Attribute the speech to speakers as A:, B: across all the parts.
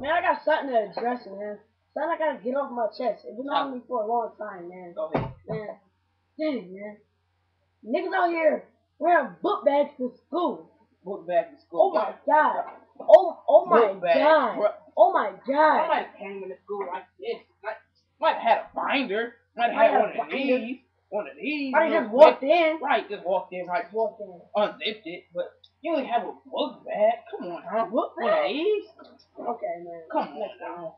A: Man, I got something to address, man. Something I gotta get off my chest. It's been on me for a long time, man.
B: Go ahead.
A: Man, dang, man. Niggas out here wearing book bags to school.
B: Book back to school.
A: Oh my god. Oh, oh my
B: Book
A: god. Oh my
B: I
A: god.
B: might have came into school like this. Like, might have had a binder. Might have had one of these. Of these.
A: I just walked in.
B: Right, just walked in, right,
A: Walked in.
B: unzipped it, but you only have a book bag. Come on, huh?
A: Book bag? Okay, man.
B: Come on.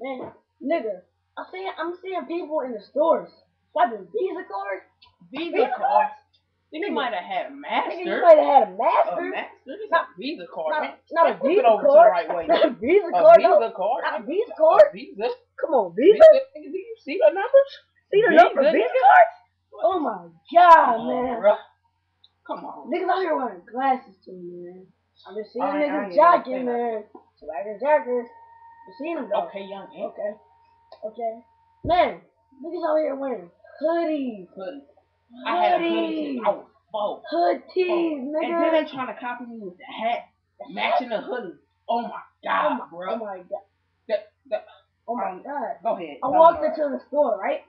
A: Man, nigga, I'm seeing I'm seeing people in the stores swiping Visa cards.
B: Visa
A: Visa
B: card.
A: Nigga.
B: you might have had a
A: Nigga,
B: master.
A: you might have had a
B: A
A: master.
B: master? This
A: Not-
B: a Visa card.
A: Not,
B: man.
A: not a Visa
B: to the
A: card.
B: right way.
A: Not a Visa
B: A
A: card. no.
B: Visa card.
A: Not a Visa
B: A
A: card.
B: Visa.
A: Come on, Visa.
B: Nigga, do you see the numbers?
A: See the
B: Visa,
A: number Visa
B: nigga.
A: cards? Oh my god,
B: Come on,
A: man.
B: bruh. Come on.
A: Niggas out here wearing glasses too, man. I've been seeing
B: I
A: niggas jocking, man. Swagger jackers. You seen them though.
B: Okay, young man.
A: Okay. Okay. Man, niggas out here wearing hoodies.
B: Hoodies. I had a hoodie I was four.
A: Hoodies,
B: And then
A: nigga.
B: they trying to copy me with the hat, matching the hoodie. Oh my god, Oh
A: my,
B: bro.
A: oh my god.
B: That, that,
A: Oh my god.
B: go ahead.
A: I walked into the store, right?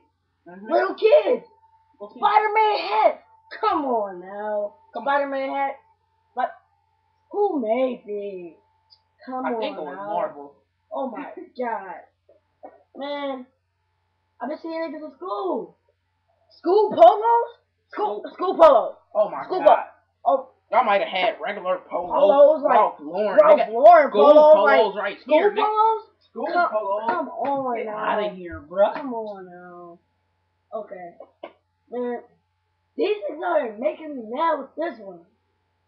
B: about it. Mhm.
A: Little kids.
B: Okay.
A: Spider-Man hat. Come on now. Spider-Man hat. But who made these? Come
B: I
A: on
B: think it was
A: now.
B: Marvel.
A: Oh my god. Man, I've been seeing niggas in school. School polos? School, school polos.
B: Oh my
A: School
B: god.
A: Oh,
B: Y'all might have had regular polos.
A: Polos, like,
B: Ralph Lauren.
A: Ralph. Lauren
B: School
A: polos.
B: polos
A: Like,
B: right
A: school
B: here, nigga.
A: polos?
B: School
A: Come,
B: polos.
A: come on
B: Get
A: now.
B: out of here, bro.
A: Come on now. Okay. Man, these niggas out here making me mad with this one.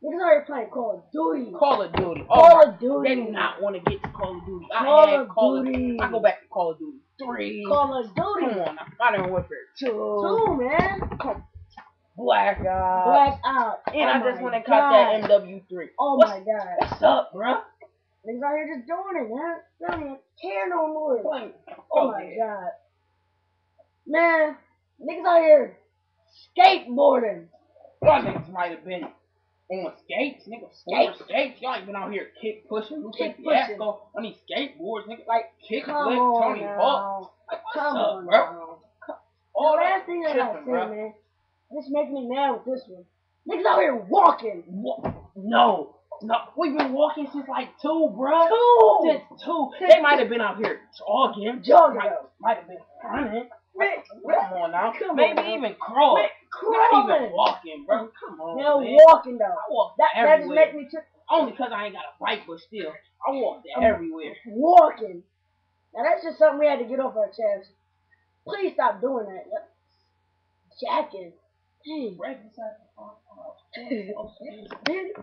A: Niggas out here playing Call of Duty.
B: Call of Duty. Oh
A: Call of Duty.
B: They do not want to get to Call of Duty. I
A: Call
B: had
A: of
B: Call of
A: Duty.
B: I go back to Call of Duty 3.
A: Call of Duty.
B: Come on. Modern Warfare 2.
A: Two, man.
B: Black Ops.
A: Black out.
B: And
A: oh
B: I just went and caught that MW3.
A: Oh
B: What's,
A: my god.
B: what's up, bruh?
A: Niggas out here just doing it, man. They don't even care no more.
B: Like,
A: Oh
B: go
A: my
B: ahead.
A: god. Man, niggas out here skateboarding.
B: Y'all niggas might have been on skates, nigga. Skates?
A: Skates?
B: skates. Y'all ain't been out here kick pushing. Lupe
A: Kick
B: Fiasco on these skateboards, nigga. Like kick
A: Come
B: flip,
A: on
B: Tony Hawk. Like, what's
A: Come
B: up,
A: on
B: bro?
A: now.
B: All
A: the
B: that
A: last thing I gotta
B: tripping,
A: say, man, this makes me mad with this one. Niggas out here walking.
B: Wa- No, no. We've been walking since like two, bro.
A: Two.
B: Since two.
A: Since
B: They might have been out here jogging.
A: Jogging.
B: Might have been running.
A: Man,
B: Come on now.
A: Come on
B: Maybe
A: now.
B: even crawl.
A: man,
B: Not even walking, bro. Come on,
A: Now
B: man.
A: walking though.
B: I walk
A: That that just
B: everywhere.
A: make me trip.
B: Only because I ain't got a bike, but still, I walk
A: I'm-
B: everywhere.
A: Walking. Now that's just something we had to get off our chest. Please stop doing that. Yep. Jacking. Hey.